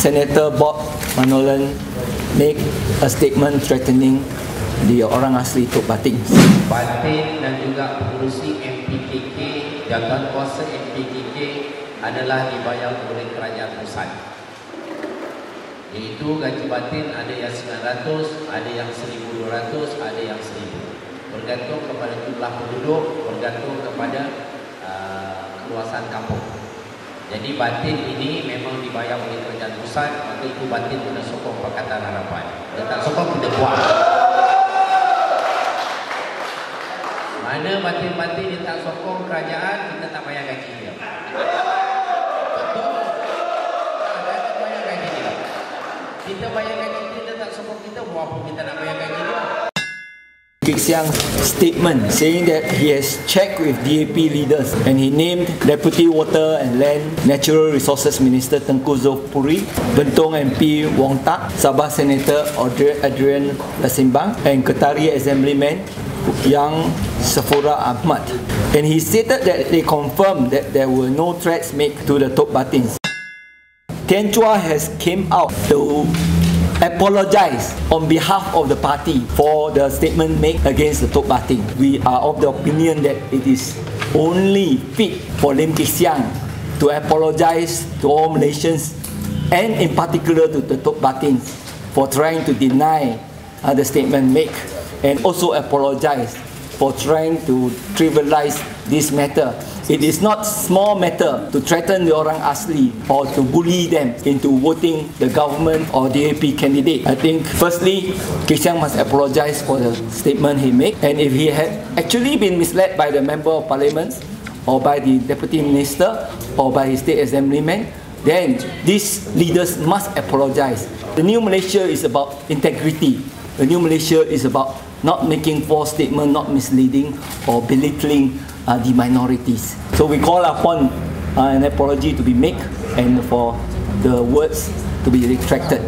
Senator Bob Manolan make a statement threatening the orang asli Tok Batin. Batin dan juga pengurusi MPKK, jawatan kuasa MPKK adalah dibayar oleh kerajaan pusat. Iaitu gaji batin ada yang 900, ada yang 1200, ada yang 1000. Bergantung kepada jumlah penduduk, bergantung kepada uh, keluasan kampung. Jadi batin ini memang dibayar oleh kerajaan pusat, maka itu batin kena sokong Pakatan Harapan. Dia tak sokong kita buat. Mana batin-batin dia tak sokong kerajaan, kita tak bayar gaji dia. Betul? Tak bayar gaji dia. Kita bayar gaji dia tak sokong kita, buat apa kita nak bayar gaji dia? Kik Siang's statement saying that he has checked with DAP leaders and he named Deputy Water and Land Natural Resources Minister Tengku Zulpuri, Bentong MP Wong Tak, Sabah Senator Audrey- Adrian Lasimbang and Ketari Assemblyman Yang Safura Ahmad. And he stated that they confirmed that there were no threats made to the Tok Batins. Ken Chua has came out to apologize on behalf of the party for the statement made against the Tok Batin. We are of the opinion that it is only fit for Lim Kee Siang to apologize to all Malaysians and in particular to the Tok Batins for trying to deny uh, the statement made and also apologize for trying to trivialize this matter. It is not small matter to threaten the orang asli or to bully them into voting the government or DAP candidate. I think firstly, Kishan must apologize for the statement he made and if he had actually been misled by the member of parliament or by the deputy minister or by his state assemblyman, then these leaders must apologize. The new Malaysia is about integrity. The new Malaysia is about not making false statement, not misleading or belittling uh, the minorities. So we call upon uh, an apology to be made and for the words to be retracted.